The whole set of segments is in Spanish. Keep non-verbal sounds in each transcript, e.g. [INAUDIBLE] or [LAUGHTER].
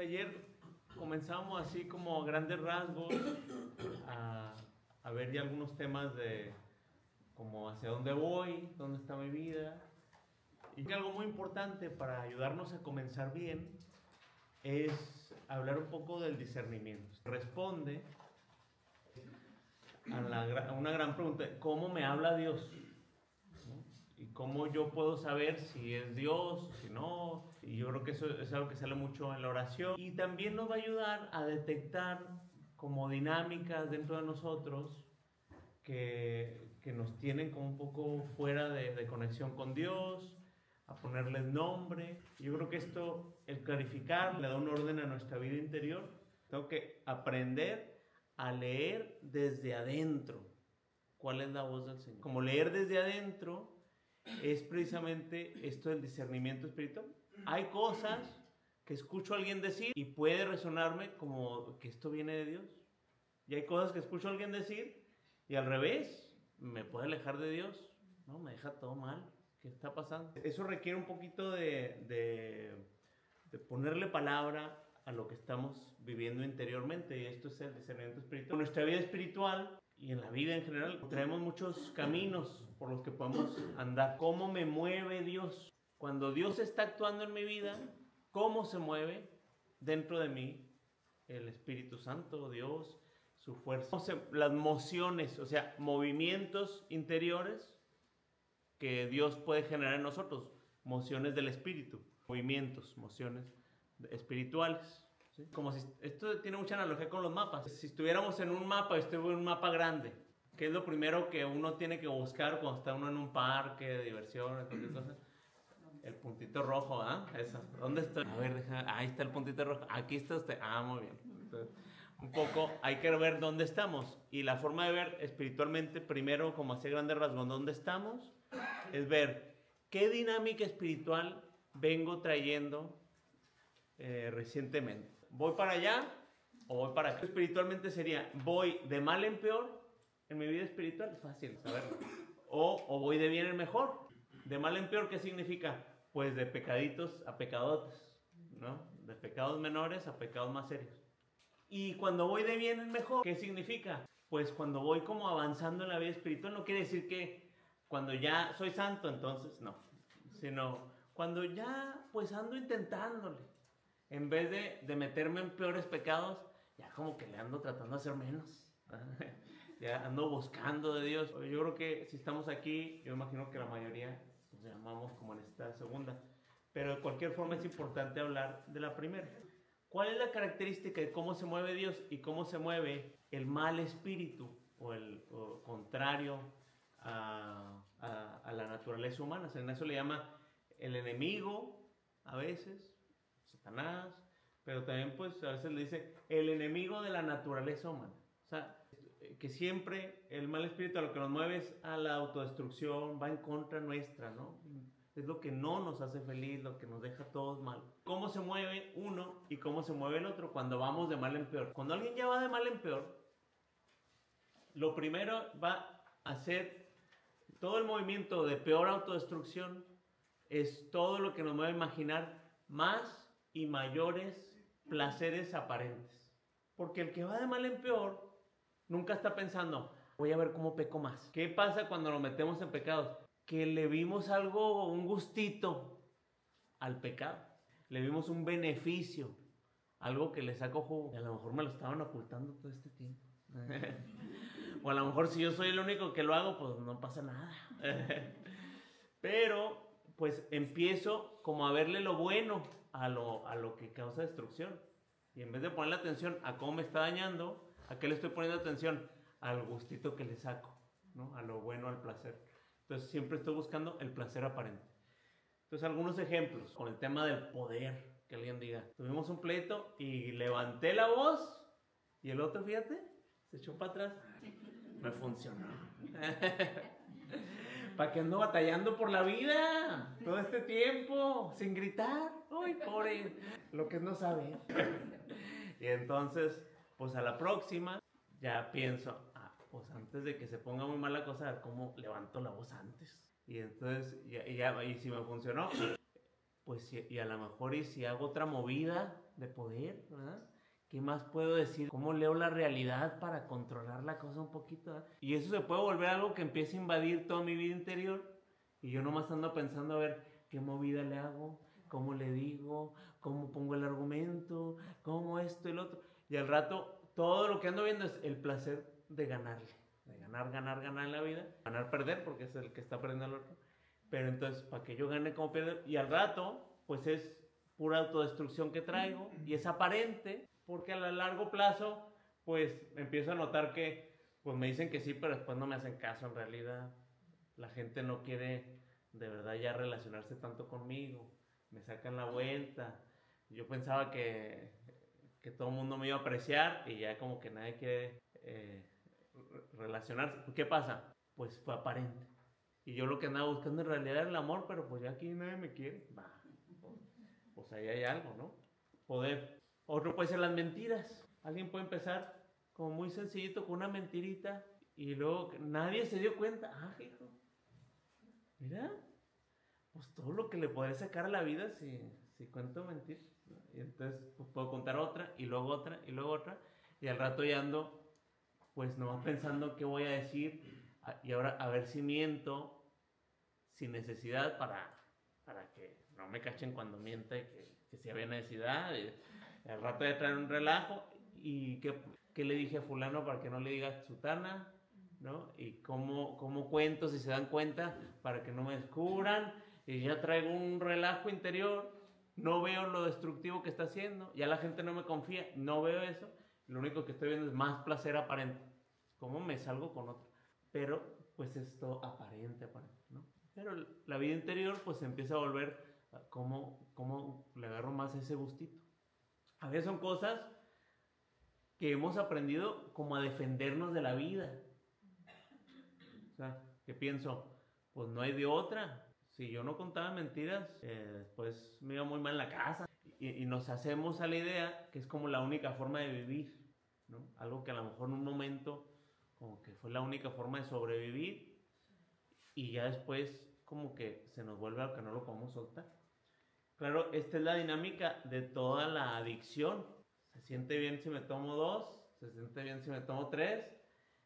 ayer comenzamos así como a grandes rasgos a, ver ya algunos temas de como hacia dónde voy, dónde está mi vida. Y algo muy importante para ayudarnos a comenzar bien es hablar un poco del discernimiento. Responde a una gran pregunta, ¿cómo me habla Dios? Cómo yo puedo saber si es Dios, si no. Y yo creo que eso es algo que sale mucho en la oración. Y también nos va a ayudar a detectar como dinámicas dentro de nosotros que, que nos tienen como un poco fuera de, de conexión con Dios, a ponerles nombre. Yo creo que esto, el clarificar, le da un orden a nuestra vida interior. Tengo que aprender a leer desde adentro. ¿Cuál es la voz del Señor? Como leer desde adentro es precisamente esto del discernimiento espiritual. Hay cosas que escucho a alguien decir y puede resonarme como que esto viene de Dios. Y hay cosas que escucho a alguien decir y al revés, me puede alejar de Dios. No, me deja todo mal. ¿Qué está pasando? Eso requiere un poquito de, de, de ponerle palabra a lo que estamos viviendo interiormente y esto es el discernimiento espiritual. Nuestra vida espiritual y en la vida en general traemos muchos caminos por los que podemos andar. ¿Cómo me mueve Dios? Cuando Dios está actuando en mi vida, ¿cómo se mueve dentro de mí el Espíritu Santo, Dios, su fuerza? ¿Cómo se- las mociones, o sea, movimientos interiores que Dios puede generar en nosotros, mociones del espíritu, movimientos, mociones espirituales. ¿Sí? Como si esto tiene mucha analogía con los mapas. Si estuviéramos en un mapa, estuviera en un mapa grande, ¿qué es lo primero que uno tiene que buscar cuando está uno en un parque de diversión, cualquier cosa? El puntito rojo, ¿ah? Eso. ¿Dónde estoy? A ver, deja. Ahí está el puntito rojo. Aquí está usted. Ah, muy bien. Entonces, un poco hay que ver dónde estamos. Y la forma de ver espiritualmente, primero, como hace grande rasgo, dónde estamos, es ver qué dinámica espiritual vengo trayendo eh, recientemente. ¿Voy para allá o voy para acá? Espiritualmente sería, ¿voy de mal en peor en mi vida espiritual? Fácil saberlo. O, voy de bien en mejor. ¿De mal en peor qué significa? Pues de pecaditos a pecadotes, ¿no? De pecados menores a pecados más serios. Y cuando voy de bien en mejor, ¿qué significa? Pues cuando voy como avanzando en la vida espiritual, no quiere decir que cuando ya soy santo, entonces no, sino cuando ya pues ando intentándole, en vez de, de meterme en peores pecados, ya como que le ando tratando de hacer menos. [LAUGHS] ya ando buscando de Dios. Yo creo que si estamos aquí, yo imagino que la mayoría nos llamamos como en esta segunda. Pero de cualquier forma es importante hablar de la primera. ¿Cuál es la característica de cómo se mueve Dios y cómo se mueve el mal espíritu o el o contrario a, a- a la naturaleza humana? O sea, en eso le llama el enemigo a veces, Satanás, pero también pues a veces le dice el enemigo de la naturaleza humana. O sea, que siempre el mal espíritu a lo que nos mueve es a la autodestrucción, va en contra nuestra, ¿no? Es lo que no nos hace feliz, lo que nos deja todos mal. ¿Cómo se mueve uno y cómo se mueve el otro cuando vamos de mal en peor? Cuando alguien ya va de mal en peor, lo primero va a hacer todo el movimiento de peor autodestrucción, es todo lo que nos mueve a imaginar más y mayores placeres aparentes. Porque el que va de mal en peor nunca está pensando, voy a ver cómo peco más. ¿Qué pasa cuando nos metemos en pecados? Que le vimos algo, un gustito al pecado. Le vimos un beneficio, algo que le saco jugo. Y a lo mejor me lo estaban ocultando todo este tiempo. [LAUGHS] o a lo mejor si yo soy el único que lo hago, pues no pasa nada. [LAUGHS] Pero pues empiezo como a verle lo bueno a lo, a lo que causa destrucción. Y en vez de ponerle atención a cómo me está dañando, ¿a qué le estoy poniendo atención? Al gustito que le saco, ¿no? A lo bueno, al placer. Entonces siempre estoy buscando el placer aparente. Entonces algunos ejemplos con el tema del poder, que alguien diga, tuvimos un pleito y levanté la voz y el otro, fíjate, se echó para atrás. [LAUGHS] Me funcionó. [LAUGHS] ¿Para qué ando batallando por la vida? Todo este tiempo, sin gritar. Uy, pobre. Lo que no saber. y entonces, pues a la próxima, ya pienso, ah, pues antes de que se ponga muy mal la cosa, cómo levanto la voz antes. Y entonces, ya- y si me funcionó, pues y, a lo mejor y si hago otra movida de poder, ¿verdad? ¿Qué más puedo decir? ¿Cómo leo la realidad para controlar la cosa un poquito? Y eso se puede volver algo que empiece a invadir toda mi vida interior y yo nomás ando pensando a ver qué movida le hago, cómo le digo, cómo pongo el argumento, cómo esto y el otro. Y al rato todo lo que ando viendo es el placer de ganarle, de ganar, ganar, ganar en la vida, ganar, perder, porque es el que está perdiendo al otro. Pero entonces, para que yo gane como perder, y al rato, pues es pura autodestrucción que traigo y es aparente porque a largo plazo, pues empiezo a notar que, pues me dicen que sí, pero después no me hacen caso en realidad. La gente no quiere de verdad ya relacionarse tanto conmigo, me sacan la vuelta. Yo pensaba que, que todo el mundo me iba a apreciar y ya como que nadie quiere eh, relacionarse. ¿Qué pasa? Pues fue aparente. Y yo lo que andaba buscando en realidad era el amor, pero pues ya aquí nadie me quiere. pues ahí hay algo, ¿no? Poder. Otro puede ser las mentiras. Alguien puede empezar como muy sencillito con una mentirita y luego nadie se dio cuenta. Ah, hijo. Mira, pues todo lo que le podría sacar a la vida si, si cuento mentiras. Y entonces pues, puedo contar otra y luego otra y luego otra. Y al rato ya ando, pues no pensando qué voy a decir. Y ahora a ver si miento sin necesidad para, para que no me cachen cuando miente, que, si había necesidad. Al rato de traer un relajo y qué, le dije a fulano para que no le diga sutana, ¿no? Y cómo, cómo cuento, si se dan cuenta, para que no me descubran. Y ya traigo un relajo interior, no veo lo destructivo que está haciendo, ya la gente no me confía, no veo eso. Lo único que estoy viendo es más placer aparente. ¿Cómo me salgo con otro? Pero, pues esto aparente, aparente, ¿no? Pero la vida interior, pues empieza a volver, como, como le agarro más ese gustito. A veces son cosas que hemos aprendido como a defendernos de la vida. O sea, que pienso, pues no hay de otra. Si yo no contaba mentiras, eh, después me iba muy mal en la casa. Y, nos hacemos a la idea que es como la única forma de vivir, ¿no? Algo que a lo mejor en un momento como que fue la única forma de sobrevivir y ya después como que se nos vuelve a que no lo podemos soltar. Claro, esta es la dinámica de toda la adicción. Se siente bien si me tomo dos, se siente bien si me tomo tres,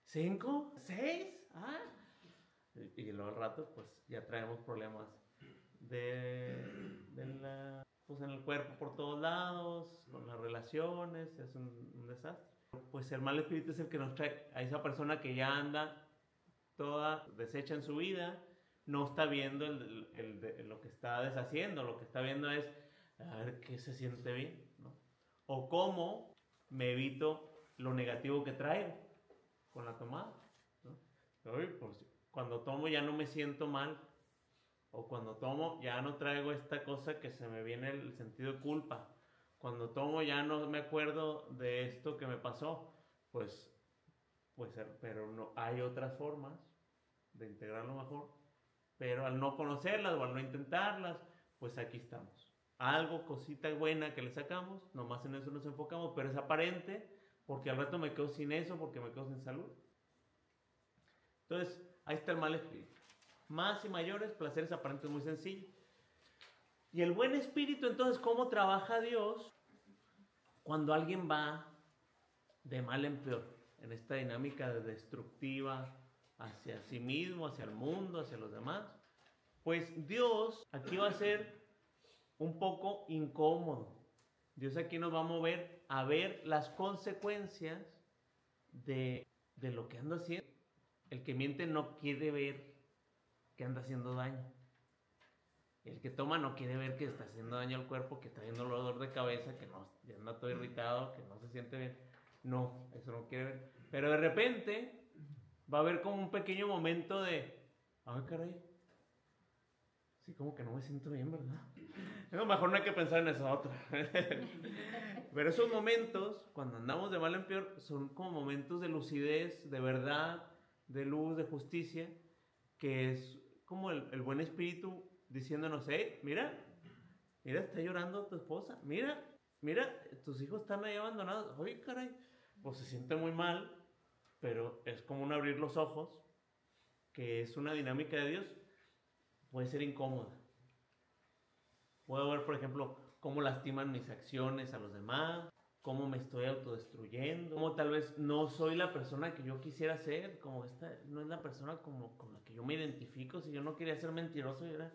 cinco, seis, ah. Y, luego al rato, pues ya traemos problemas de, pues en el cuerpo por todos lados, con las relaciones, es un, un desastre. Pues el mal espíritu es el que nos trae a esa persona que ya anda toda deshecha en su vida, no está viendo lo que está deshaciendo, lo que está viendo es a ver qué se siente bien, ¿no? O cómo me evito lo negativo que traigo con la tomada, ¿no? Pues, cuando tomo ya no me siento mal, o cuando tomo ya no traigo esta cosa que se me viene el sentido de culpa, cuando tomo ya no me acuerdo de esto que me pasó, pues, pues, pero no, hay otras formas de integrarlo mejor pero al no conocerlas o al no intentarlas, pues aquí estamos. Algo, cosita buena que le sacamos, nomás en eso nos enfocamos, pero es aparente porque al rato me quedo sin eso, porque me quedo sin salud. Entonces, ahí está el mal espíritu. Más y mayores placeres aparentes muy sencillo. Y el buen espíritu, entonces, ¿cómo trabaja Dios cuando alguien va de mal en peor? En esta dinámica de destructiva, hacia sí mismo, hacia el mundo, hacia los demás, pues Dios aquí va a ser un poco incómodo. Dios aquí nos va a mover a ver las consecuencias de, de lo que anda haciendo. El que miente no quiere ver que anda haciendo daño. El que toma no quiere ver que está haciendo daño al cuerpo, que está viendo dolor de cabeza, que no, ya anda todo irritado, que no se siente bien. No, eso no quiere ver. Pero de repente va a haber como un pequeño momento de, ay caray, sí como que no me siento bien, ¿verdad? No, mejor no hay que pensar en eso otro. [LAUGHS] Pero esos momentos, cuando andamos de mal en peor, son como momentos de lucidez, de verdad, de luz, de justicia, que es como el, el buen espíritu diciéndonos, hey, mira, mira, está llorando tu esposa, mira, mira, tus hijos están ahí abandonados, oye, caray, pues se siente muy mal, pero es como un abrir los ojos, que es una dinámica de Dios, puede ser incómoda. Puedo ver, por ejemplo, cómo lastiman mis acciones a los demás, cómo me estoy autodestruyendo, cómo tal vez no soy la persona que yo quisiera ser, como esta no es la persona como, con la que yo me identifico, si yo no quería ser mentiroso, yo era,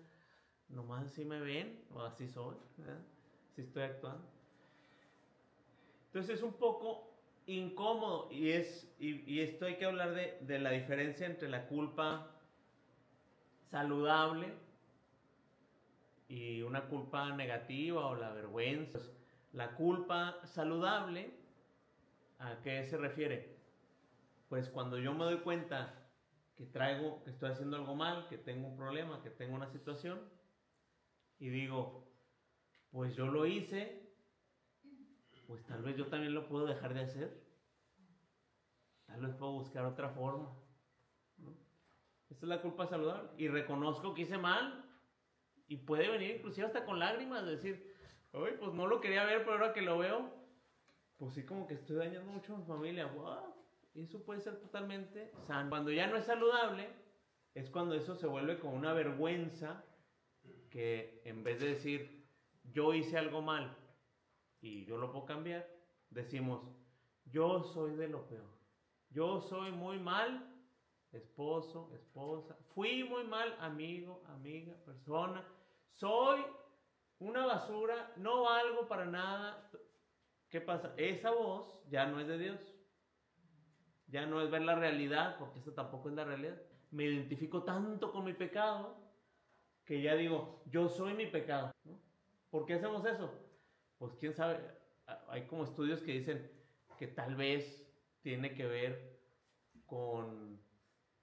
nomás así me ven, o así soy, así estoy actuando. Entonces es un poco incómodo y, es, y, esto hay que hablar de, de la diferencia entre la culpa saludable y una culpa negativa o la vergüenza. La culpa saludable, ¿a qué se refiere? Pues cuando yo me doy cuenta que traigo, que estoy haciendo algo mal, que tengo un problema, que tengo una situación, y digo, pues yo lo hice, pues tal vez yo también lo puedo dejar de hacer. Tal vez puedo buscar otra forma. Esta es la culpa saludable. Y reconozco que hice mal. Y puede venir inclusive hasta con lágrimas, decir, Uy, pues no lo quería ver, pero ahora que lo veo, pues sí como que estoy dañando mucho a mi familia. Wow, eso puede ser totalmente sano. Cuando ya no es saludable, es cuando eso se vuelve como una vergüenza que en vez de decir, yo hice algo mal y yo lo puedo cambiar, decimos, yo soy de lo peor. Yo soy muy mal esposo, esposa. Fui muy mal amigo, amiga, persona. Soy una basura, no valgo para nada. ¿Qué pasa? Esa voz ya no es de Dios. Ya no es ver la realidad, porque eso tampoco es la realidad. Me identifico tanto con mi pecado que ya digo, yo soy mi pecado. ¿Por qué hacemos eso? Pues quién sabe, hay como estudios que dicen que tal vez tiene que ver con,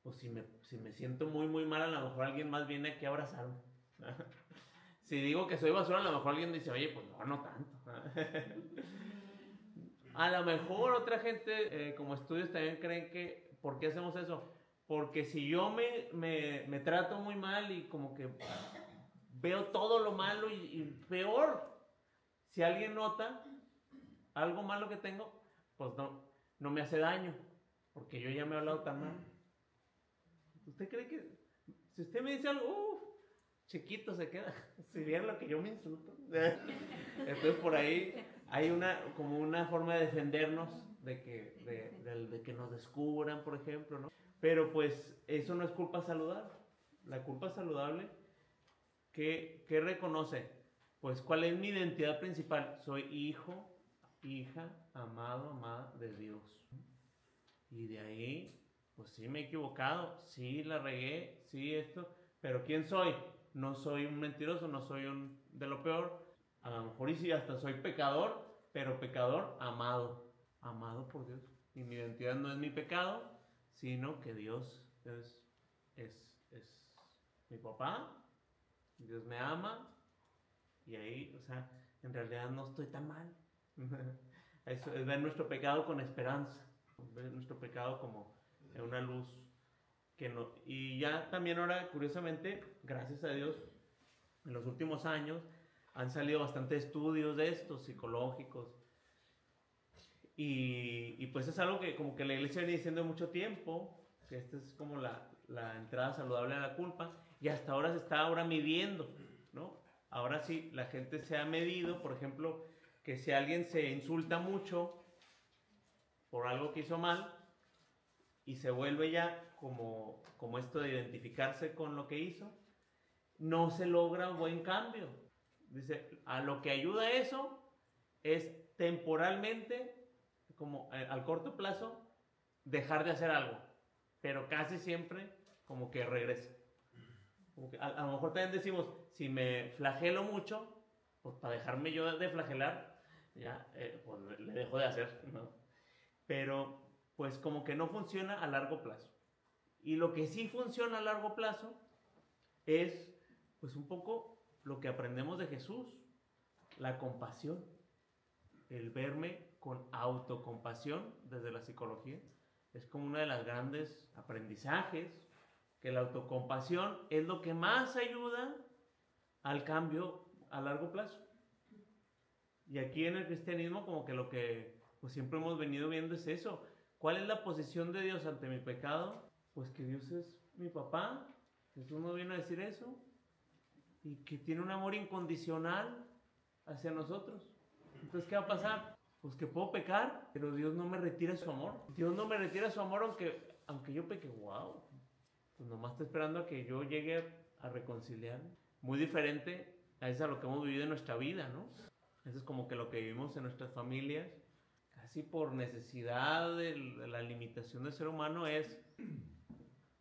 pues si me, si me siento muy, muy mal, a lo mejor alguien más viene aquí a abrazarme. [LAUGHS] si digo que soy basura, a lo mejor alguien dice, oye, pues no, no tanto. [LAUGHS] a lo mejor otra gente, eh, como estudios, también creen que, ¿por qué hacemos eso? Porque si yo me, me, me trato muy mal y como que veo todo lo malo y, y, peor, si alguien nota algo malo que tengo, pues no, no me hace daño, porque yo ya me he hablado tan mal. ¿Usted cree que si usted me dice algo, chiquito se queda. [LAUGHS] Si vieron lo que yo me insulto. [LAUGHS] Entonces por ahí hay una, como una forma de defendernos de que, de, de, que nos descubran, por ejemplo, ¿no? Pero pues eso no es culpa saludable. La culpa saludable, ¿qué, ¿qué reconoce? Pues cuál es mi identidad principal. Soy hijo, hija, amado, amada de Dios. Y de ahí, pues sí me he equivocado, sí la regué, sí esto, pero ¿quién soy? no soy un mentiroso, no soy un de lo peor. A lo mejor y sí, hasta soy pecador, pero pecador amado, amado por Dios. Y mi identidad no es mi pecado, sino que Dios es, es, es mi papá, Dios me ama, y ahí, o sea, en realidad no estoy tan mal. [LAUGHS] Eso es ver nuestro pecado con esperanza, ver nuestro pecado como una luz que no, y ya también ahora, curiosamente, gracias a Dios, en los últimos años han salido bastantes estudios de estos, psicológicos. Y, y, pues es algo que como que la iglesia viene diciendo mucho tiempo, que esta es como la, la entrada saludable a la culpa, y hasta ahora se está ahora midiendo. Ahora sí, la gente se ha medido, por ejemplo, que si alguien se insulta mucho por algo que hizo mal, y se vuelve ya como, como esto de identificarse con lo que hizo, no se logra un buen cambio. Dice, a lo que ayuda eso es temporalmente, como eh, al corto plazo, dejar de hacer algo, pero casi siempre como que regresa. A, lo mejor también decimos, si me flagelo mucho, pues para dejarme yo de flagelar, ya, eh, pues le dejo de hacer, ¿no? Pero pues como que no funciona a largo plazo. Y lo que sí funciona a largo plazo es pues un poco lo que aprendemos de Jesús, la compasión, el verme con autocompasión desde la psicología. Es como uno de los grandes aprendizajes, que la autocompasión es lo que más ayuda al cambio a largo plazo. Y aquí en el cristianismo como que lo que pues siempre hemos venido viendo es eso, ¿Cuál es la posición de Dios ante mi pecado? Pues que Dios es mi papá. Jesús no viene a decir eso. y que tiene un amor incondicional hacia nosotros. Entonces, ¿qué va a pasar? Pues que puedo pecar, pero Dios no me retira su amor. Dios no me retira su amor aunque, aunque yo peque. ¡Wow! Pues nomás está esperando a que yo llegue a reconciliar. Muy diferente a eso a lo que hemos vivido en nuestra vida, ¿no? Eso es como que lo que vivimos en nuestras familias, casi por necesidad de la limitación del ser humano, es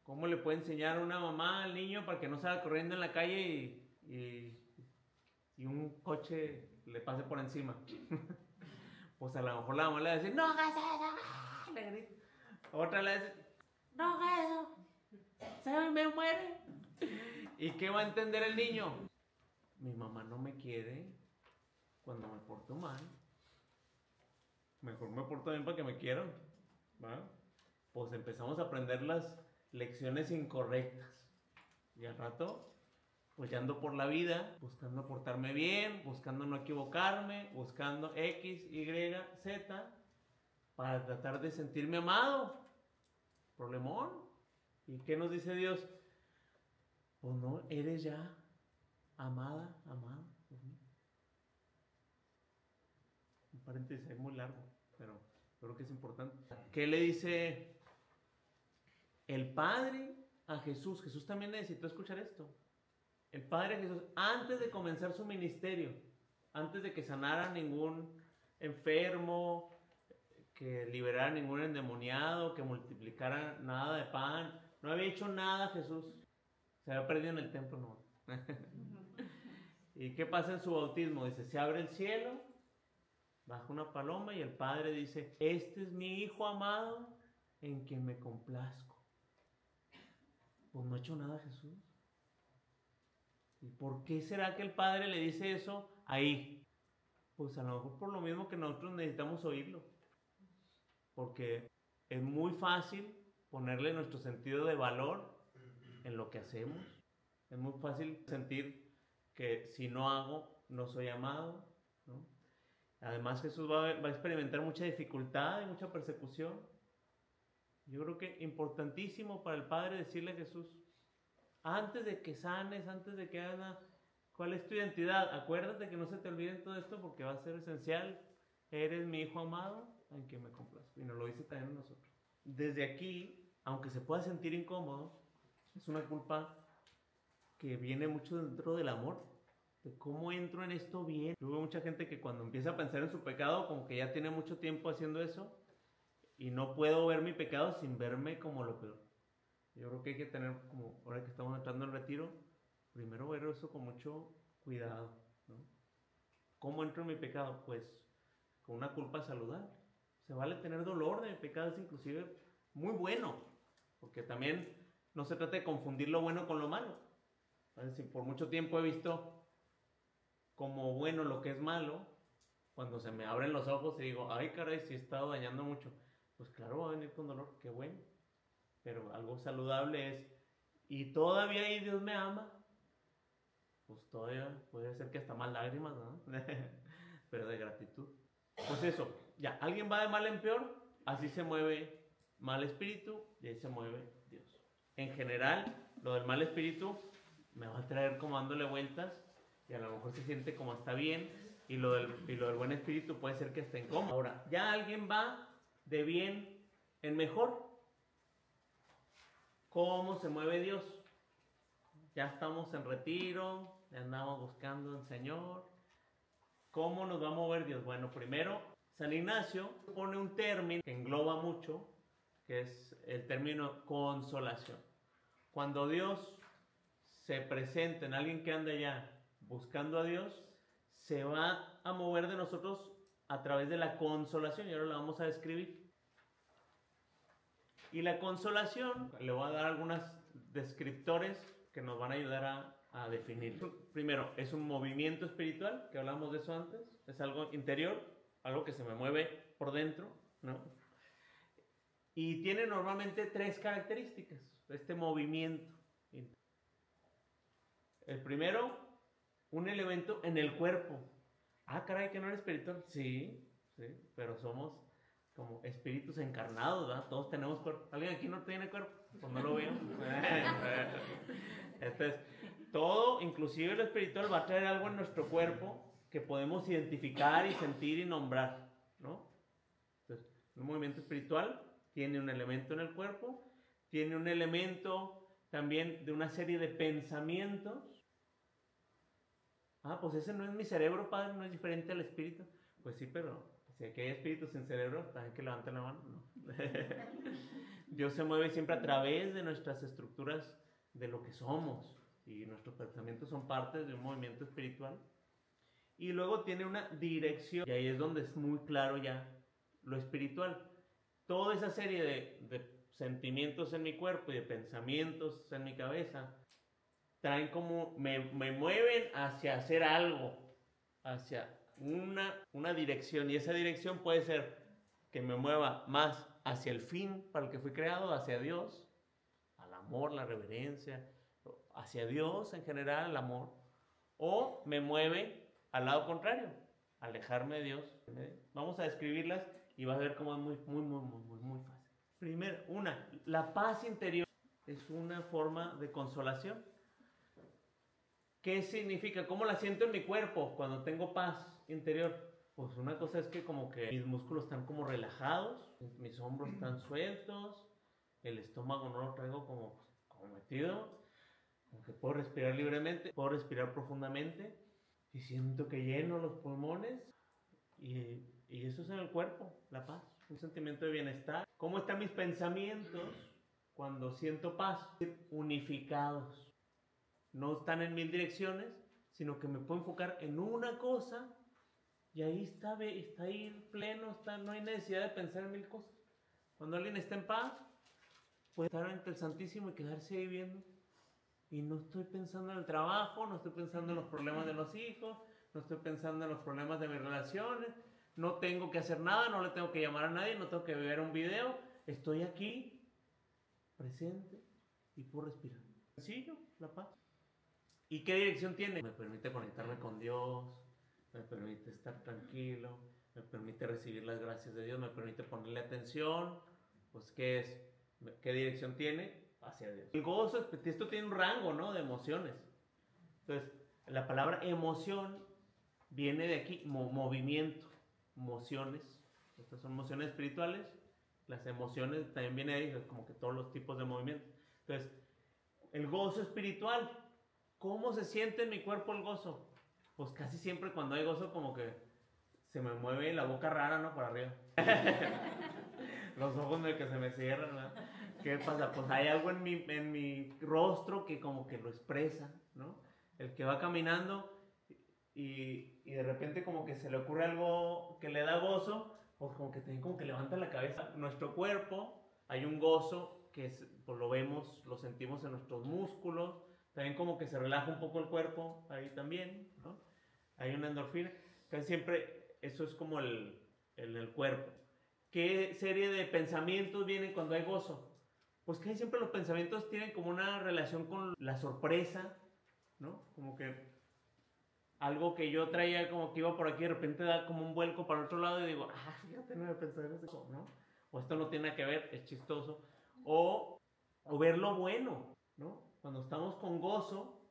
cómo le puede enseñar una mamá al niño para que no salga corriendo en la calle y, un coche le pase por encima. [LAUGHS] pues a lo mejor la mamá le va a decir, no hagas eso. [LAUGHS] Otra le va a decir, no hagas eso, se me muere. ¿Y qué va a entender el niño? Mi mamá no me quiere cuando me porto mal. Mejor me porto bien para que me quieran. Pues empezamos a aprender las lecciones incorrectas. Y al rato, pues ya ando por la vida, buscando portarme bien, buscando no equivocarme, buscando X, Y, Z, para tratar de sentirme amado. Problemón. ¿Y qué nos dice Dios? Pues no, eres ya amada, amado. Un paréntesis es muy largo, pero creo que es importante. ¿Qué le dice el Padre a Jesús? Jesús también necesitó escuchar esto. El Padre a Jesús, antes de comenzar su ministerio, antes de que sanara ningún enfermo, que liberara ningún endemoniado, que multiplicara nada de pan, no había hecho nada Jesús. Se había perdido en el templo, no. [LAUGHS] ¿Y qué pasa en su bautismo? Dice, se abre el cielo, baja una paloma y el Padre dice, este es mi Hijo amado en quien me complazco. Pues no ha hecho nada Jesús. ¿Y por qué será que el Padre le dice eso ahí? Pues a lo mejor por lo mismo que nosotros necesitamos oírlo. Porque es muy fácil ponerle nuestro sentido de valor en lo que hacemos. Es muy fácil sentir que si no hago, no soy amado. Además Jesús va, va, a experimentar mucha dificultad y mucha persecución. Yo creo que importantísimo para el Padre decirle a Jesús, antes de que sanes, antes de que hagas, ¿cuál es tu identidad? Acuérdate que no se te olvide todo esto porque va a ser esencial. Eres mi hijo amado en que me complazco. Y nos lo dice también a nosotros. Desde aquí, aunque se pueda sentir incómodo, es una culpa que viene mucho dentro del amor. De cómo entro en esto bien. Yo veo mucha gente que cuando empieza a pensar en su pecado, como que ya tiene mucho tiempo haciendo eso, y no puedo ver mi pecado sin verme como lo peor. Yo creo que hay que tener, como ahora que estamos entrando en retiro, primero ver eso con mucho cuidado. ¿no? ¿Cómo entro en mi pecado? Pues con una culpa saludable. Se vale tener dolor de mi pecado, es inclusive muy bueno, porque también no se trata de confundir lo bueno con lo malo. Por mucho tiempo he visto como bueno lo que es malo, cuando se me abren los ojos y digo, ay caray, si he estado dañando mucho, pues claro, va a venir con dolor, qué bueno. Pero algo saludable es, y todavía ahí Dios me ama, pues todavía puede ser que hasta más lágrimas, ¿no? [LAUGHS] Pero de gratitud. Pues eso, ya, alguien va de mal en peor, así se mueve mal espíritu y ahí se mueve Dios. En general, lo del mal espíritu me va a traer como dándole vueltas y a lo mejor se siente como está bien y lo del, y lo del buen espíritu puede ser que esté en coma. Ahora, ya alguien va de bien en mejor. ¿Cómo se mueve Dios? Ya estamos en retiro, ya andamos buscando al Señor. ¿Cómo nos va a mover Dios? Bueno, primero, San Ignacio pone un término que engloba mucho, que es el término consolación. Cuando Dios se presenta en alguien que anda ya buscando a Dios, se va a mover de nosotros a través de la consolación y ahora la vamos a describir. Y la consolación, le voy a dar algunos descriptores que nos van a ayudar a, a definir. Primero, es un movimiento espiritual, que hablamos de eso antes, es algo interior, algo que se me mueve por dentro, ¿no? Y tiene normalmente tres características, este movimiento. El primero, un elemento en el cuerpo. Ah, caray, que no eres espiritual. Sí, sí, pero somos como espíritus encarnados, ¿verdad? Todos tenemos cuerpo. ¿Alguien aquí no tiene cuerpo? Pues no lo veo. [LAUGHS] Entonces, todo, inclusive lo espiritual, va a traer algo en nuestro cuerpo que podemos identificar y sentir y nombrar, ¿no? Entonces, un movimiento espiritual tiene un elemento en el cuerpo, tiene un elemento también de una serie de pensamientos. Ah, pues ese no es mi cerebro, padre, no es diferente al espíritu. Pues sí, pero si aquí hay espíritus sin cerebro, también que levanten la mano. No. [LAUGHS] Dios se mueve siempre a través de nuestras estructuras de lo que somos y nuestros pensamientos son parte de un movimiento espiritual y luego tiene una dirección. Y ahí es donde es muy claro ya lo espiritual. Toda esa serie de, sentimientos en mi cuerpo y de pensamientos en mi cabeza traen como, me, mueven hacia hacer algo, hacia una, una dirección. Y esa dirección puede ser que me mueva más hacia el fin para el que fui creado, hacia Dios, al amor, la reverencia, hacia Dios en general, el amor, o me mueve al lado contrario, alejarme de Dios. Vamos a describirlas y vas a ver cómo es muy, muy, muy, muy, muy fácil. Primero, una, la paz interior es una forma de consolación. ¿Qué significa? ¿Cómo la siento en mi cuerpo cuando tengo paz interior? Pues una cosa es que como que mis músculos están como relajados, mis hombros están sueltos, el estómago no lo traigo como, como metido, como que puedo respirar libremente, puedo respirar profundamente y siento que lleno los pulmones y, y eso es en el cuerpo, la paz, un sentimiento de bienestar. ¿Cómo están mis pensamientos cuando siento paz? Unificados. No están en mil direcciones, sino que me puedo enfocar en una cosa y ahí está, está ahí pleno, está, no hay necesidad de pensar en mil cosas. Cuando alguien está en paz, puede estar ante el Santísimo y quedarse ahí viendo y no estoy pensando en el trabajo, no estoy pensando en los problemas de los hijos, no estoy pensando en los problemas de mis relaciones, no tengo que hacer nada, no le tengo que llamar a nadie, no tengo que ver un video, estoy aquí, presente y puedo respirar. Sencillo, la paz. ¿Y qué dirección tiene? Me permite conectarme con Dios, me permite estar tranquilo, me permite recibir las gracias de Dios, me permite ponerle atención. Pues, ¿qué es? ¿Qué dirección tiene? hacia Dios. El gozo, esto tiene un rango, ¿no? De emociones. Entonces, la palabra emoción viene de aquí, movimiento, emociones. Estas son emociones espirituales. Las emociones también viene ahí, como que todos los tipos de movimiento. Entonces, el gozo espiritual. ¿Cómo se siente en mi cuerpo el gozo? Pues casi siempre cuando hay gozo como que se me mueve la boca rara, ¿no? Para arriba. [LAUGHS] Los ojos de que se me cierran, ¿no? ¿Qué pasa? Pues hay algo en mi, en mi rostro que como que lo expresa, ¿no? El que va caminando y, y, de repente como que se le ocurre algo que le da gozo, pues como que también como que levanta la cabeza. Nuestro cuerpo, hay un gozo que pues lo vemos, lo sentimos en nuestros músculos, también como que se relaja un poco el cuerpo, ahí también, ¿no? Hay una endorfina, casi siempre eso es como el, el, el cuerpo. ¿Qué serie de pensamientos vienen cuando hay gozo? pues que siempre los pensamientos tienen como una relación con la sorpresa, ¿no? Como que algo que yo traía como que iba por aquí, de repente da como un vuelco para otro lado y digo, ah, fíjate, no he pensado en eso, ¿no? O esto no tiene que ver, es chistoso. O, o ver lo bueno, ¿no? Cuando estamos con gozo,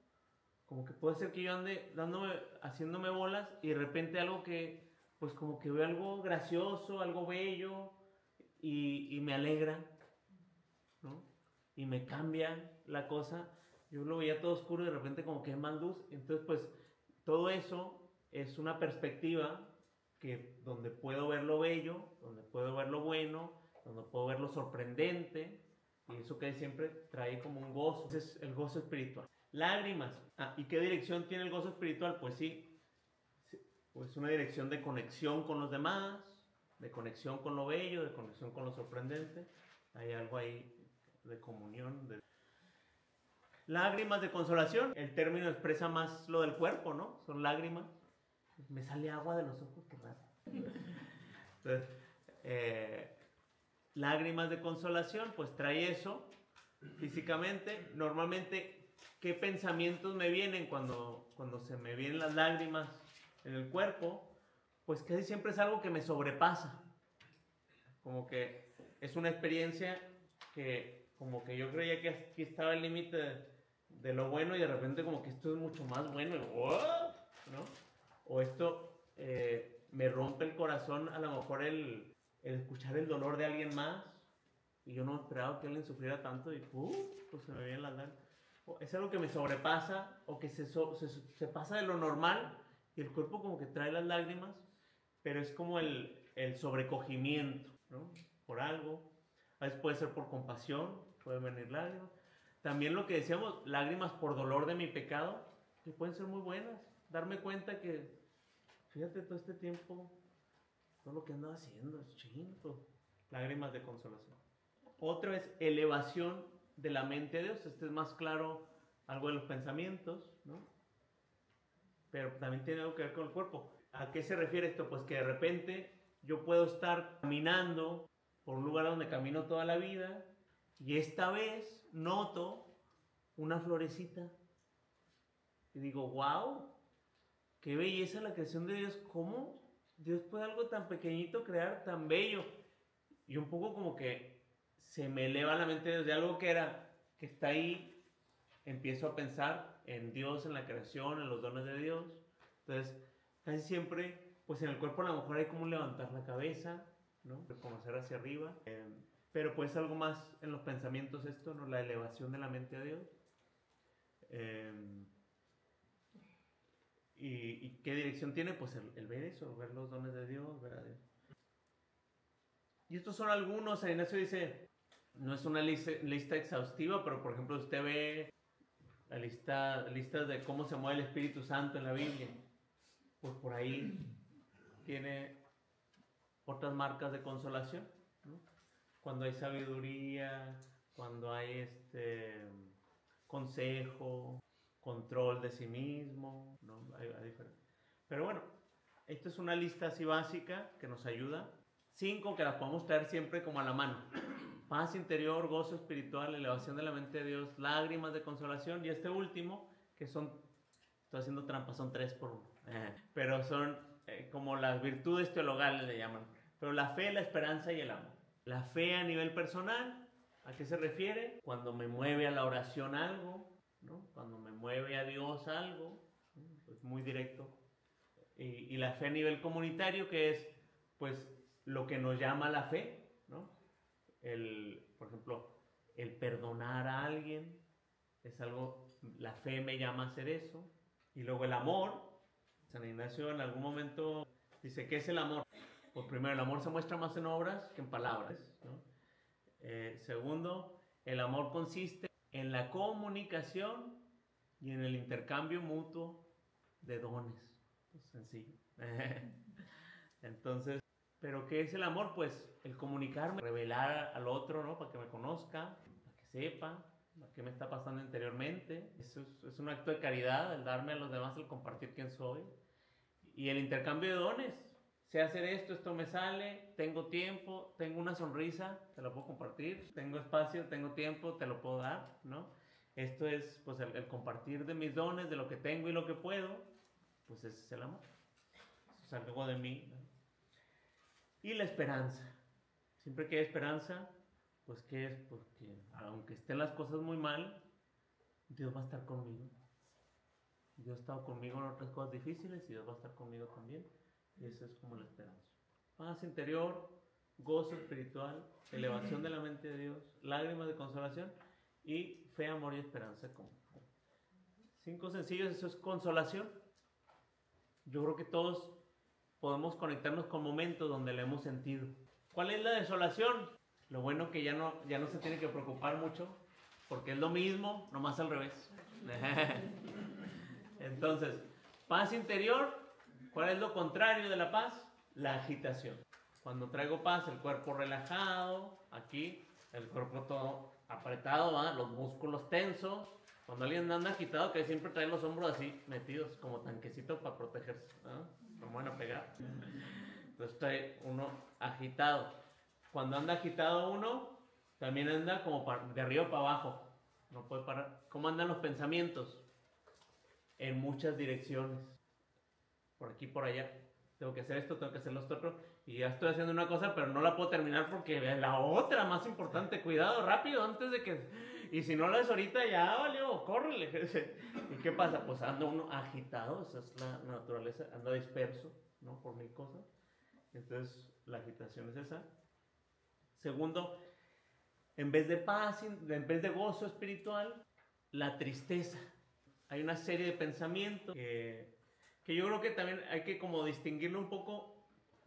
como que puede ser que yo ande dándome, haciéndome bolas y de repente algo que, pues como que veo algo gracioso, algo bello y, y me alegra, y me cambia la cosa. Yo lo veía todo oscuro y de repente como que hay más luz. Entonces, pues, todo eso es una perspectiva que donde puedo ver lo bello, donde puedo ver lo bueno, donde puedo ver lo sorprendente. Y eso que siempre trae como un gozo. Ese es el gozo espiritual. Lágrimas. Ah, ¿Y qué dirección tiene el gozo espiritual? Pues sí, pues una dirección de conexión con los demás, de conexión con lo bello, de conexión con lo sorprendente. Hay algo ahí de comunión. De... Lágrimas de consolación, el término expresa más lo del cuerpo, ¿no? Son lágrimas. Me sale agua de los ojos, qué raro. Entonces, eh, lágrimas de consolación, pues trae eso físicamente. Normalmente, ¿qué pensamientos me vienen cuando, cuando se me vienen las lágrimas en el cuerpo? Pues casi siempre es algo que me sobrepasa. Como que es una experiencia que como que yo creía que aquí estaba el límite de lo bueno y de repente como que esto es mucho más bueno, ¿no? O esto eh, me rompe el corazón a lo mejor el, el, escuchar el dolor de alguien más y yo no esperaba que alguien sufriera tanto y uh, pues se me viene la lágrimas. Es algo que me sobrepasa o que se, se, pasa de lo normal y el cuerpo como que trae las lágrimas, pero es como el, el sobrecogimiento, ¿no? Por algo. A veces puede ser por compasión, puede venir lágrimas. También lo que decíamos, lágrimas por dolor de mi pecado, que pueden ser muy buenas. Darme cuenta que, fíjate todo este tiempo, todo lo que ando haciendo es chingo. Lágrimas de consolación. Otro es elevación de la mente a Dios. Este es más claro algo de los pensamientos, ¿no? Pero también tiene algo que ver con el cuerpo. ¿A qué se refiere esto? Pues que de repente yo puedo estar caminando por un lugar donde camino toda la vida y esta vez noto una florecita y digo, wow, qué belleza la creación de Dios, ¿cómo Dios puede algo tan pequeñito crear tan bello? Y un poco como que se me eleva la mente desde algo que era, que está ahí, empiezo a pensar en Dios, en la creación, en los dones de Dios. Entonces, casi siempre, pues en el cuerpo a lo mejor hay como levantar la cabeza, ¿no? Reconocer hacia arriba. Eh, pero pues algo más en los pensamientos esto, ¿no? La elevación de la mente a Dios. Eh, y, qué dirección tiene? Pues el, ver eso, ver los dones de Dios, ver a Dios. Y estos son algunos, en eso dice, no es una lista, lista exhaustiva, pero por ejemplo usted ve la lista listas de cómo se mueve el Espíritu Santo en la Biblia. Pues por ahí tiene otras marcas de consolación. Cuando hay sabiduría, cuando hay este consejo, control de sí mismo, ¿no? hay, hay Pero bueno, esto es una lista así básica que nos ayuda. Cinco que las podemos traer siempre como a la mano. [CLEARS THROAT] Paz interior, gozo espiritual, elevación de la mente de Dios, lágrimas de consolación. Y este último, que son, estoy haciendo trampas, son tres por uno. Pero son eh, como las virtudes teologales le llaman. Pero la fe, la esperanza y el amor. La fe a nivel personal, ¿a qué se refiere? Cuando me mueve a la oración algo, ¿no? Cuando me mueve a Dios algo, pues muy directo. Y, y, la fe a nivel comunitario, que es pues lo que nos llama la fe, ¿no? El, por ejemplo, el perdonar a alguien, es algo, la fe me llama a hacer eso. Y luego el amor, San Ignacio en algún momento dice, ¿qué es el amor? Pues primero, el amor se muestra más en obras que en palabras. Eh, segundo, el amor consiste en la comunicación y en el intercambio mutuo de dones. Pues sencillo. [LAUGHS] Entonces, ¿pero qué es el amor? Pues el comunicarme, revelar al otro, ¿no? Para que me conozca, para que sepa, qué me está pasando interiormente. Eso es, es, un acto de caridad, el darme a los demás, el compartir quién soy. Y el intercambio de dones. Sé hacer esto, esto me sale, tengo tiempo, tengo una sonrisa, te lo puedo compartir, tengo espacio, tengo tiempo, te lo puedo dar, ¿no? Esto es pues el, compartir de mis dones, de lo que tengo y lo que puedo, pues ese es el amor. Eso es algo de mí. Y la esperanza. Siempre que hay esperanza, pues ¿qué es? Porque aunque estén las cosas muy mal, Dios va a estar conmigo. Dios ha estado conmigo en otras cosas difíciles y Dios va a estar conmigo también. Y eso es como la esperanza. Paz interior, gozo espiritual, elevación de la mente de Dios, lágrimas de consolación y fe, amor y esperanza. Cinco sencillos, eso es consolación. Yo creo que todos podemos conectarnos con momentos donde le hemos sentido. ¿Cuál es la desolación? Lo bueno que ya no, ya no se tiene que preocupar mucho, porque es lo mismo, nomás al revés. [LAUGHS] Entonces, paz interior, ¿cuál es lo contrario de la paz? La agitación. Cuando traigo paz, el cuerpo relajado, aquí, el cuerpo todo apretado, los músculos tensos. Cuando alguien anda agitado, que siempre trae los hombros así metidos como tanquecito para protegerse. No van a pegar. Entonces trae uno agitado. Cuando anda agitado uno, también anda como de arriba para abajo. No puede parar. ¿Cómo andan los pensamientos? en muchas direcciones. Por aquí, por allá. Tengo que hacer esto, tengo que hacer esto otro. Y ya estoy haciendo una cosa, pero no la puedo terminar porque la otra más importante. Cuidado, rápido, antes de que... Y si no lo es ahorita, ya valió, córrele. [LAUGHS] ¿Y qué pasa? Pues anda uno agitado, esa es la naturaleza, anda disperso, ¿no? Por mil cosas. Entonces, la agitación es esa. Segundo, en vez de paz, en vez de gozo espiritual, la tristeza. Hay una serie de pensamientos que, que yo creo que también hay que como distinguirlo un poco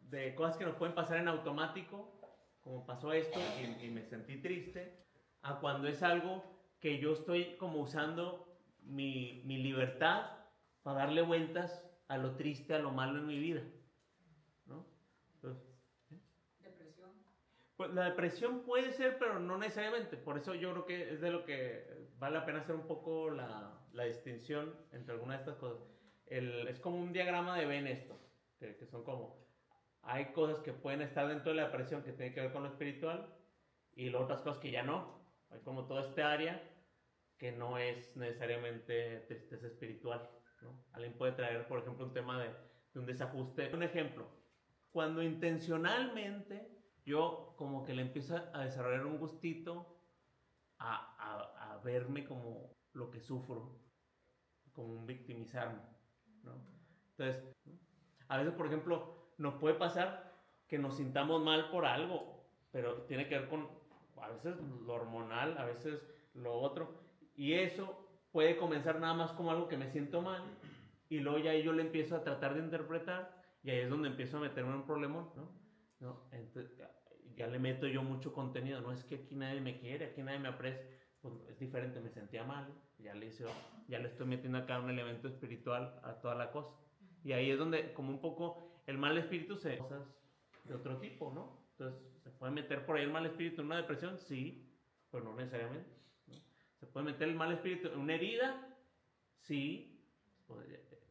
de cosas que nos pueden pasar en automático, como pasó esto y, y me sentí triste, a cuando es algo que yo estoy como usando mi, mi libertad para darle vueltas a lo triste, a lo malo en mi vida. ¿no? ¿eh? Depresión. Pues la depresión puede ser, pero no necesariamente. Por eso yo creo que es de lo que vale la pena hacer un poco la, la distinción entre algunas de estas cosas. El, es como un diagrama de Ben esto, que, que son como hay cosas que pueden estar dentro de la depresión que tienen que ver con lo espiritual y luego otras cosas que ya no. Hay como toda esta área que no es necesariamente tristeza espiritual. ¿no? Alguien puede traer, por ejemplo, un tema de, de un desajuste. Un ejemplo, cuando intencionalmente yo como que le empiezo a desarrollar un gustito a, a, a verme como lo que sufro, como un victimizarme. ¿No? Entonces, a veces, por ejemplo, nos puede pasar que nos sintamos mal por algo, pero tiene que ver con a veces lo hormonal, a veces lo otro, y eso puede comenzar nada más como algo que me siento mal, y luego ya yo le empiezo a tratar de interpretar, y ahí es donde empiezo a meterme en un problema, ¿no? ¿No? Entonces, ya le meto yo mucho contenido, no es que aquí nadie me quiere, aquí nadie me aprecia, pues es diferente, me sentía mal, ya le, ya le estoy metiendo acá un elemento espiritual a toda la cosa. Y ahí es donde como un poco el mal espíritu se... cosas de otro tipo, ¿no? Entonces, ¿se puede meter por ahí el mal espíritu en una depresión? Sí, pero no necesariamente. ¿no? ¿Se puede meter el mal espíritu en una herida? Sí.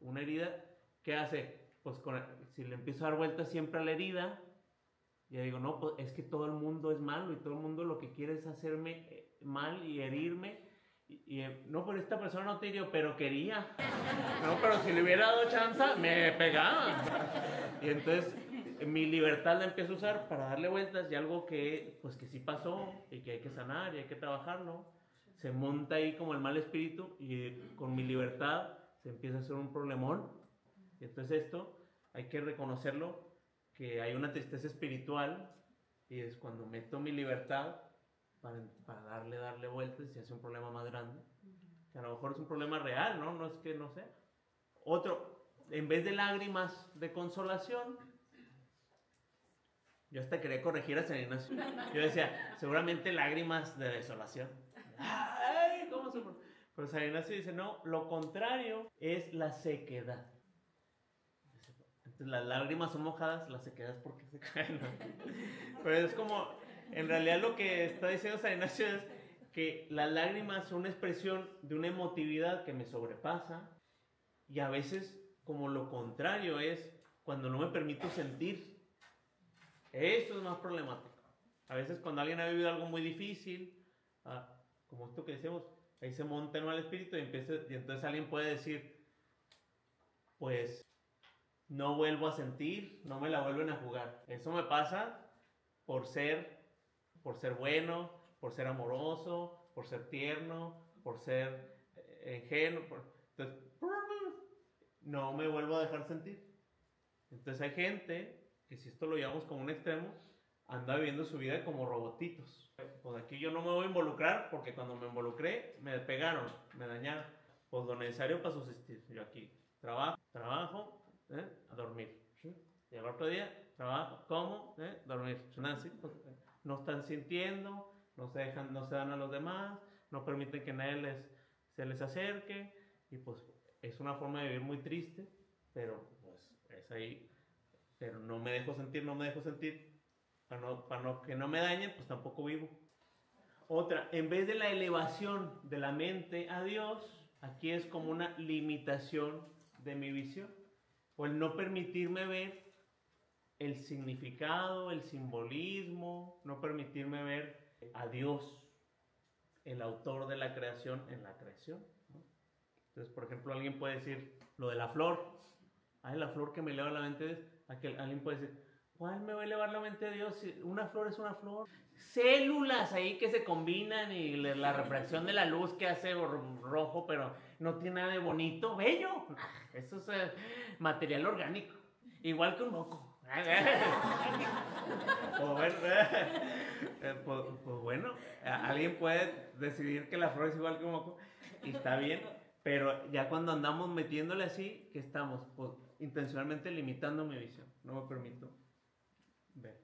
Una herida, ¿qué hace? Pues con, si le empiezo a dar vueltas siempre a la herida, ya digo, no, pues es que todo el mundo es malo y todo el mundo lo que quiere es hacerme mal y herirme. Y, y, no, pero esta persona no te pero quería. No, pero si le hubiera dado chance, me pegaba. Y entonces mi libertad la empiezo a usar para darle vueltas y algo que, pues que sí pasó y que hay que sanar y hay que trabajarlo. Se monta ahí como el mal espíritu y con mi libertad se empieza a hacer un problemón. Y entonces esto hay que reconocerlo, que hay una tristeza espiritual y es cuando meto mi libertad para, para darle, darle vueltas y se hace un problema más grande. Que a lo mejor es un problema real, ¿no? No es que no sé. Otro, en vez de lágrimas de consolación, yo hasta quería corregir a San Ignacio. Yo decía, seguramente lágrimas de desolación. Ay, ¿cómo se... Pero San Ignacio dice, no, lo contrario es la sequedad. Entonces las lágrimas son mojadas, la sequedad es porque se caen. ¿no? [LAUGHS] Pero es como, en realidad lo que está diciendo San Ignacio es que las lágrimas son una expresión de una emotividad que me sobrepasa y a veces como lo contrario es cuando no me permito sentir eso es más problemático. A veces cuando alguien ha vivido algo muy difícil, ah, como esto que decimos, ahí se monta en el espíritu y, empieza, y entonces alguien puede decir, pues no vuelvo a sentir, no me la vuelven a jugar. Eso me pasa por ser, por ser bueno, por ser amoroso, por ser tierno, por ser eh, ingenuo. Por, entonces, [LAUGHS] no me vuelvo a dejar sentir. Entonces hay gente que si esto lo llevamos como un extremo, anda viviendo su vida como robotitos. Pues aquí yo no me voy a involucrar porque cuando me involucré me pegaron, me dañaron. Pues lo necesario para subsistir. Yo aquí trabajo, trabajo, ¿eh? a dormir. Y el otro día trabajo, como, ¿eh? dormir. Así, pues, no están sintiendo, no se dejan, no se dan a los demás, no permiten que nadie les, se les acerque y pues es una forma de vivir muy triste, pero pues es ahí pero no me dejo sentir, no me dejo sentir, para, no, para no, que no me dañen, pues tampoco vivo. Otra, en vez de la elevación de la mente a Dios, aquí es como una limitación de mi visión, o el no permitirme ver el significado, el simbolismo, no permitirme ver a Dios, el autor de la creación, en la creación. ¿no? Entonces, por ejemplo, alguien puede decir lo de la flor. Ay, la flor que me eleva la mente es Aquel, alguien puede decir, ¿Cuál me va a elevar la mente a Dios? Una flor es una flor. Células ahí que se combinan y la refracción de la luz que hace rojo, pero no tiene nada de bonito, bello. Eso es eh, material orgánico. Igual que un moco. Pues, pues, pues, bueno, alguien puede decidir que la flor es igual que un moco y está bien, pero ya cuando andamos metiéndole así, que estamos pues, intencionalmente limitando mi visión. No me permito ver.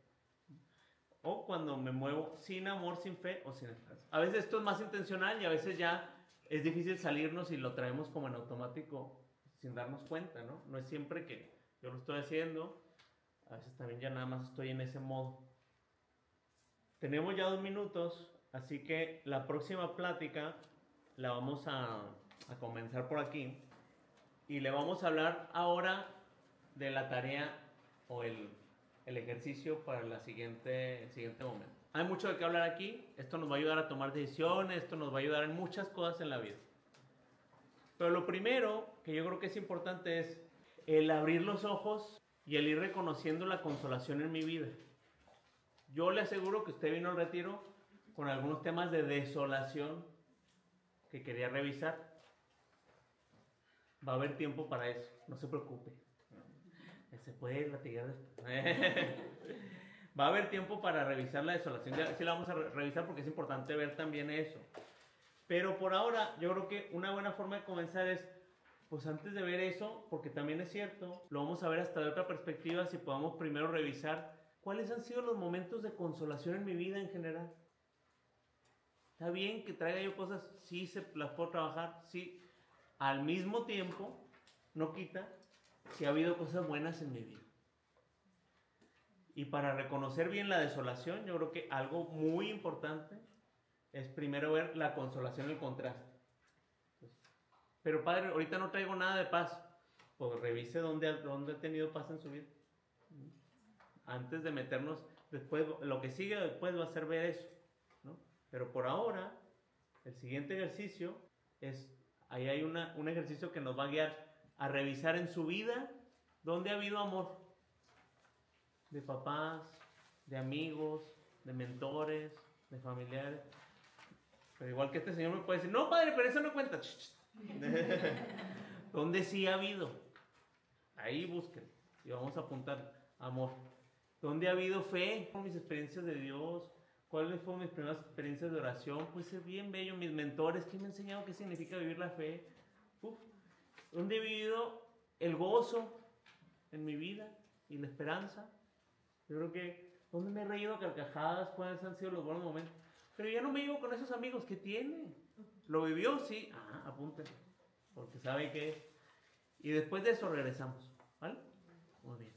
O cuando me muevo sin amor, sin fe o sin esperanza. A veces esto es más intencional y a veces ya es difícil salirnos y lo traemos como en automático sin darnos cuenta, ¿no? No es siempre que yo lo estoy haciendo, a veces también ya nada más estoy en ese modo. Tenemos ya dos minutos, así que la próxima plática la vamos a, a comenzar por aquí y le vamos a hablar ahora de la tarea o el el ejercicio para la siguiente, el siguiente momento. Hay mucho de qué hablar aquí, esto nos va a ayudar a tomar decisiones, esto nos va a ayudar en muchas cosas en la vida. Pero lo primero que yo creo que es importante es el abrir los ojos y el ir reconociendo la consolación en mi vida. Yo le aseguro que usted vino al retiro con algunos temas de desolación que quería revisar. Va a haber tiempo para eso, no se preocupe se puede latigar [LAUGHS] Va a haber tiempo para revisar la desolación. Ya, sí la vamos a revisar porque es importante ver también eso. Pero por ahora, yo creo que una buena forma de comenzar es, pues antes de ver eso, porque también es cierto, lo vamos a ver hasta de otra perspectiva, si podamos primero revisar cuáles han sido los momentos de consolación en mi vida en general. Está bien que traiga yo cosas, sí se las puedo trabajar, sí. Al mismo tiempo, no quita si ha habido cosas buenas en mi vida. Y para reconocer bien la desolación, yo creo que algo muy importante es primero ver la consolación, el contraste. Pero padre, ahorita no traigo nada de paz. Pues revise dónde, dónde ha tenido paz en su vida. Antes de meternos, después, lo que sigue después va a ser ver eso. ¿no? Pero por ahora, el siguiente ejercicio es, ahí hay una, un ejercicio que nos va a guiar a revisar en su vida dónde ha habido amor. De papás, de amigos, de mentores, de familiares. Pero igual que este señor me puede decir, no padre, pero eso no cuenta. [LAUGHS] ¿Dónde sí ha habido? Ahí busquen y vamos a apuntar amor. ¿Dónde ha habido fe? Con mis experiencias de Dios. ¿Cuáles fueron mis primeras experiencias de oración? Pues es bien bello. Mis mentores, ¿quién me ha enseñado qué significa vivir la fe? Uf, ¿Dónde he vivido el gozo en mi vida y la esperanza? Yo creo que, ¿dónde me he reído carcajadas? ¿Cuáles han sido los buenos momentos? Pero ya no me vivo con esos amigos. ¿Qué tiene? ¿Lo vivió? Sí. Ah, apúntelo. Porque sabe que... Y después de eso regresamos. ¿Vale? Muy bien.